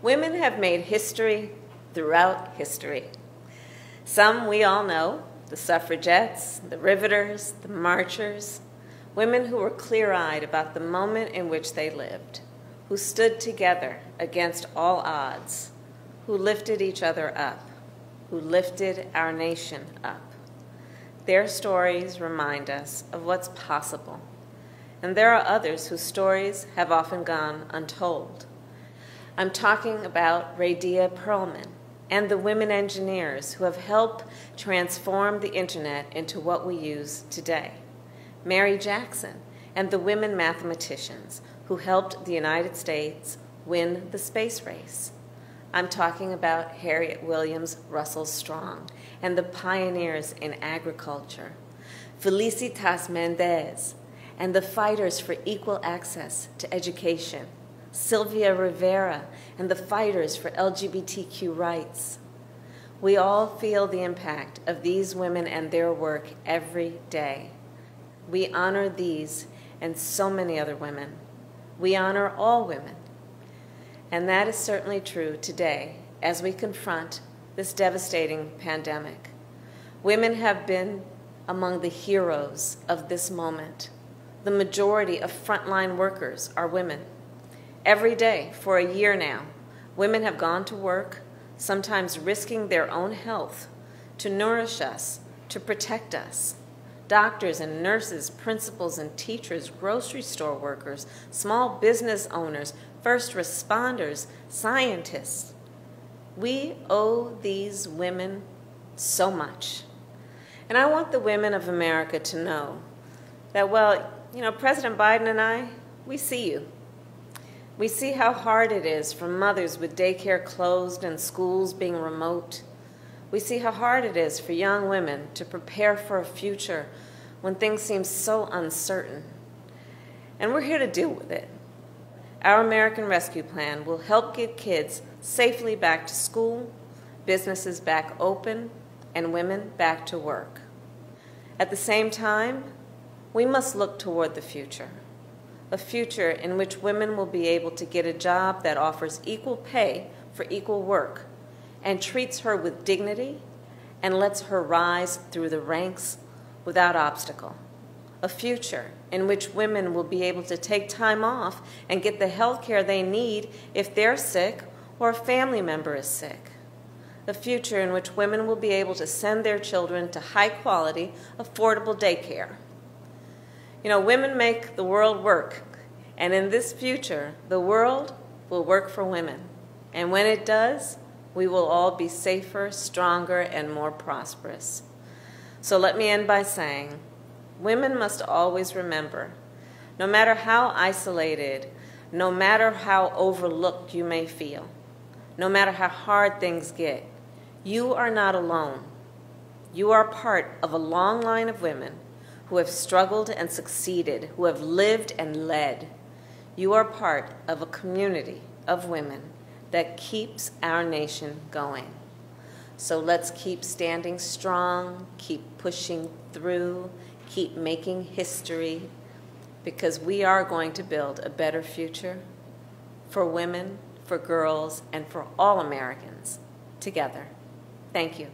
Women have made history throughout history. Some we all know the suffragettes, the riveters, the marchers, women who were clear eyed about the moment in which they lived, who stood together against all odds, who lifted each other up, who lifted our nation up. Their stories remind us of what's possible. And there are others whose stories have often gone untold. I'm talking about Radia Perlman and the women engineers who have helped transform the internet into what we use today. Mary Jackson and the women mathematicians who helped the United States win the space race. I'm talking about Harriet Williams Russell Strong and the pioneers in agriculture, Felicitas Mendez, and the fighters for equal access to education Sylvia Rivera, and the fighters for LGBTQ rights. We all feel the impact of these women and their work every day. We honor these and so many other women. We honor all women. And that is certainly true today as we confront this devastating pandemic. Women have been among the heroes of this moment. The majority of frontline workers are women. Every day for a year now, women have gone to work, sometimes risking their own health, to nourish us, to protect us. Doctors and nurses, principals and teachers, grocery store workers, small business owners, first responders, scientists. We owe these women so much. And I want the women of America to know that, well, you know, President Biden and I, we see you. We see how hard it is for mothers with daycare closed and schools being remote. We see how hard it is for young women to prepare for a future when things seem so uncertain. And we're here to deal with it. Our American Rescue Plan will help get kids safely back to school, businesses back open, and women back to work. At the same time, we must look toward the future a future in which women will be able to get a job that offers equal pay for equal work and treats her with dignity and lets her rise through the ranks without obstacle. A future in which women will be able to take time off and get the health care they need if they're sick or a family member is sick. A future in which women will be able to send their children to high quality, affordable daycare you know, women make the world work. And in this future, the world will work for women. And when it does, we will all be safer, stronger, and more prosperous. So let me end by saying women must always remember no matter how isolated, no matter how overlooked you may feel, no matter how hard things get, you are not alone. You are part of a long line of women who have struggled and succeeded, who have lived and led. You are part of a community of women that keeps our nation going. So let's keep standing strong, keep pushing through, keep making history, because we are going to build a better future for women, for girls, and for all Americans together. Thank you.